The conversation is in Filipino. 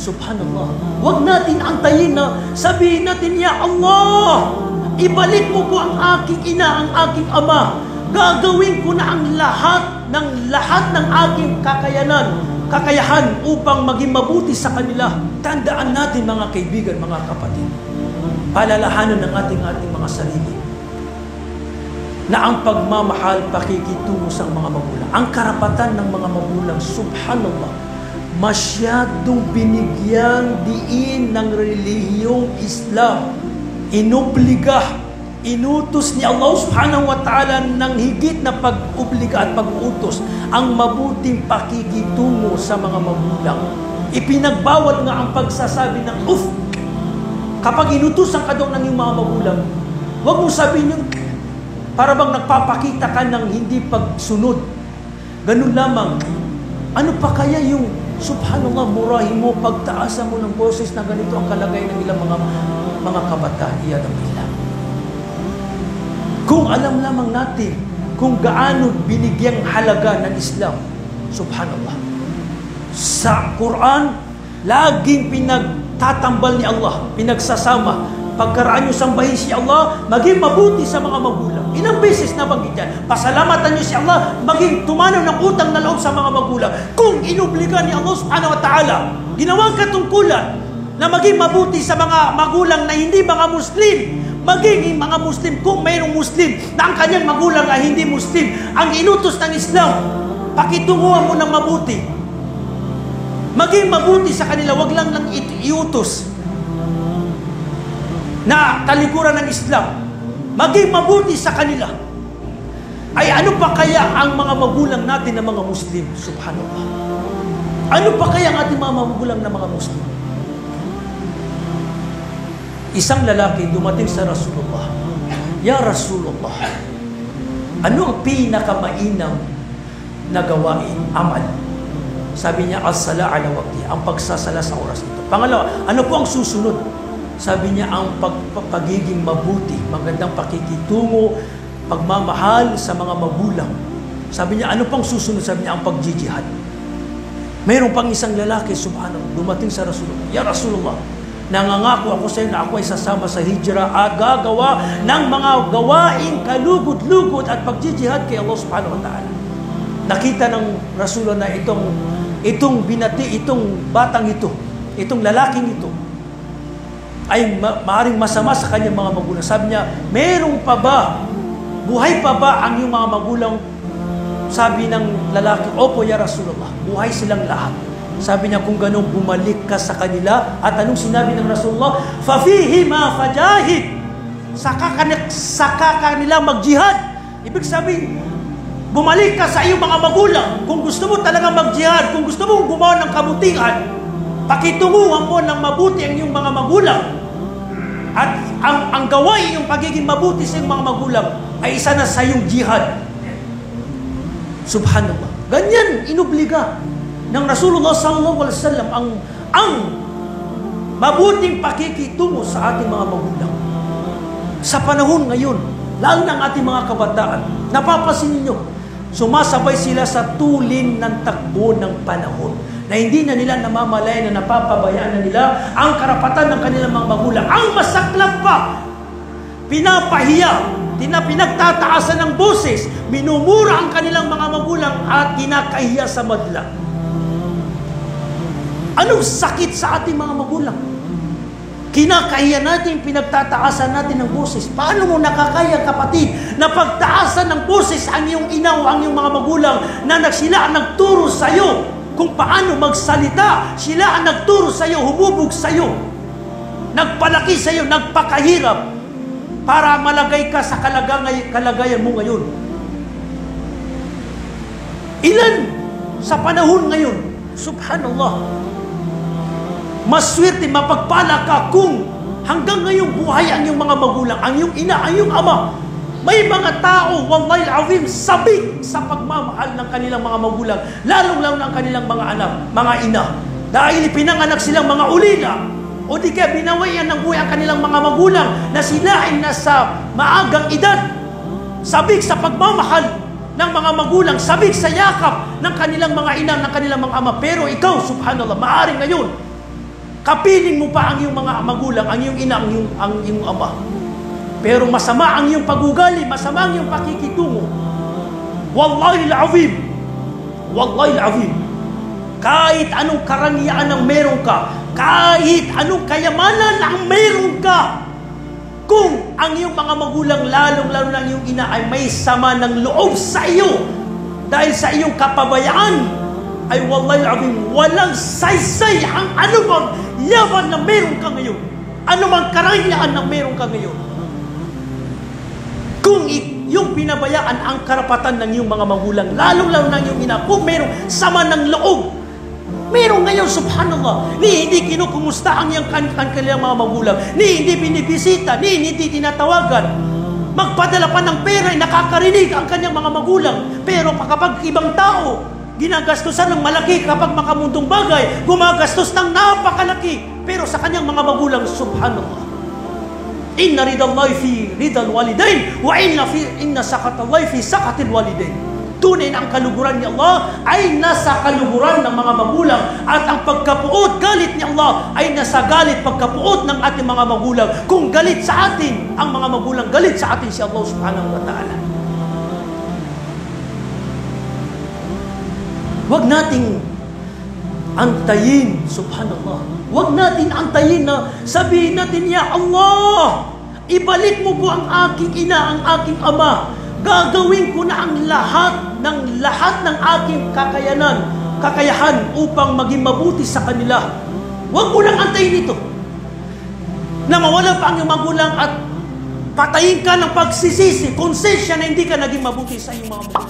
Subhanallah. Huwag natin antayin na sabihin natin, Ya Allah, ibalik mo po ang aking ina, ang aking ama. Gagawin ko na ang lahat ng lahat ng aking kakayanan, kakayahan upang maging mabuti sa kanila. Tandaan natin mga kaibigan, mga kapatid. Palalahanan ng ating ating mga sarili na ang pagmamahal pakikitungo sa mga magulang. Ang karapatan ng mga magulang, subhanallah, masyadong binigyang diin ng relihiyong Islam. Inobliga, inutos ni Allah subhanahu wa ta'ala ng higit na pag-obliga at pag-utos ang mabuting pakikitungo sa mga magulang. Ipinagbawal nga ang pagsasabi ng uff. Kapag inutusan ka daw ng iyong mga magulang, huwag mong sabihin yung para bang nagpapakita ka ng hindi pagsunod. Ganun lamang. Ano pa kaya yung subhanallah, murahin mo, pagtaasan mo ng boses na ganito ang kalagay ng ilang mga mga kabataan. Iyan ang ilan. Kung alam lamang natin kung gaano binigyang halaga ng Islam, subhanallah. Sa Quran, laging pinagtatambal ni Allah, pinagsasama. Pagkaraan nyo sambahin si Allah, maging mabuti sa mga magulang. Ilang beses na banggit yan. Pasalamatan nyo si Allah, maging tumanaw ng utang na loob sa mga magulang. Kung inubliga ni Allah subhanahu wa ta'ala, ginawang katungkulan na maging mabuti sa mga magulang na hindi mga Muslim, magiging mga Muslim kung mayroong Muslim na ang kanyang magulang ay hindi Muslim. Ang inutos ng Islam, pakitunguhan mo ng mabuti. Maging mabuti sa kanila, wag lang lang iutos na talikuran ng Islam. Maging mabuti sa kanila. Ay ano pa kaya ang mga magulang natin na mga Muslim? Subhanallah. Ano pa kaya ang ating mga magulang na mga Muslim? Isang lalaki dumating sa Rasulullah. Ya Rasulullah, ano ang pinakamainam na gawain, amal? Sabi niya, as-sala ala waqti, ang pagsasala sa oras ito. Pangalawa, ano po ang susunod? Sabi niya, ang pag, pagiging mabuti, magandang pakikitungo, pagmamahal sa mga magulang. Sabi niya, ano pang susunod? Sabi niya, ang pagjijihad. Mayroon pang isang lalaki, subhanallah, dumating sa Rasulullah. Ya Rasulullah, nangangako ako sa iyo na ako ay sasama sa hijra at gagawa ng mga gawaing kalugod-lugod at pagjijihad kay Allah subhanahu wa ta'ala. Nakita ng Rasulullah na itong itong binati, itong batang ito, itong lalaking ito, ay ma- maaring masama sa kanyang mga magulang. Sabi niya, merong pa ba, buhay pa ba ang iyong mga magulang? Sabi ng lalaki, Opo, ya Rasulullah, buhay silang lahat. Sabi niya, kung ganun, bumalik ka sa kanila. At anong sinabi ng Rasulullah? Fafihi ma fajahid. Saka, kanila, saka kanila magjihad. Ibig sabihin, bumalik ka sa iyong mga magulang. Kung gusto mo talaga magjihad, kung gusto mo gumawa ng kabutihan, pakitunguhan mo ng mabuti ang iyong mga magulang. At ang, ang gawain yung pagiging mabuti sa iyong mga magulang ay isa na sa iyong jihad. Subhanallah. Ganyan, inubliga ng Rasulullah sallallahu alaihi wasallam ang ang mabuting pakikitungo sa ating mga magulang. Sa panahon ngayon, lalo ng ating mga kabataan, napapansin ninyo, sumasabay sila sa tulin ng takbo ng panahon na hindi na nila namamalay na napapabayaan na nila ang karapatan ng kanilang mga magulang. Ang masaklap pa, pinapahiya, tina pinagtataasan ng boses, minumura ang kanilang mga magulang at kinakahiya sa madla. Anong sakit sa ating mga magulang? Kinakahiya natin, pinagtataasan natin ng boses. Paano mo nakakaya, kapatid, na pagtaasan ng boses ang iyong ina ang iyong mga magulang na sila ang nagturo sa iyo kung paano magsalita. Sila ang nagturo sa iyo, humubog sa iyo. Nagpalaki sa iyo, nagpakahirap para malagay ka sa kalagay, kalagayan mo ngayon. Ilan sa panahon ngayon, subhanallah, maswerte, mapagpala ka kung hanggang ngayong buhay ang iyong mga magulang, ang iyong ina, ang iyong ama. May mga tao, wallahi azim, sabik sa pagmamahal ng kanilang mga magulang, lalong-lalo ng kanilang mga anak, mga ina. Dahil pinanganak silang mga ulila, o di kaya binawayan ng buhay ang kanilang mga magulang na sila ay nasa maagang edad. Sabik sa pagmamahal ng mga magulang, sabik sa yakap ng kanilang mga ina, ng kanilang mga ama. Pero ikaw, subhanallah, maaring ngayon, Kapiling mo pa ang iyong mga magulang, ang iyong ina, ang iyong, ang iyong ama. Pero masama ang iyong pagugali, masama ang iyong pakikitungo. Wallahi al-azim. Wallahi al-azim. Kahit anong karangyaan ang meron ka, kahit anong kayamanan ang meron ka, kung ang iyong mga magulang, lalong-lalo ang iyong ina ay may sama ng loob sa iyo dahil sa iyong kapabayaan, ay wallahi azim, walang saysay ang anumang yaman na meron ka ngayon. Anumang karangyaan na meron ka ngayon. Kung yung pinabayaan ang karapatan ng iyong mga magulang, lalong-lalo ang iyong ina, kung merong sama ng loob, Meron ngayon, subhanallah, ni hindi kinukumusta ang iyang kan kan kanilang mga magulang, ni hindi binibisita, ni hindi tinatawagan. Magpadala pa ng pera, nakakarinig ang kanyang mga magulang. Pero kapag ibang tao, ginagastusan ng malaki kapag makamundong bagay, gumagastos ng napakalaki. Pero sa kanyang mga magulang, subhanallah. Inna ridallahi fi ridal walidain wa inna fi inna sakatallahi fi sakatil walidain. Tunay na ang kaluguran ni Allah ay nasa kaluguran ng mga magulang at ang pagkapuot, galit ni Allah ay nasa galit pagkapuot ng ating mga magulang. Kung galit sa atin, ang mga magulang galit sa atin si Allah subhanahu wa ta'ala. Huwag nating antayin, subhanallah. Huwag natin antayin na sabihin natin, Ya Allah, ibalik mo po ang aking ina, ang aking ama. Gagawin ko na ang lahat ng lahat ng aking kakayanan, kakayahan upang maging mabuti sa kanila. Huwag mo lang antayin ito. Na mawala pa ang iyong magulang at patayin ka ng pagsisisi, konsensya na hindi ka naging mabuti sa iyong mga magulang.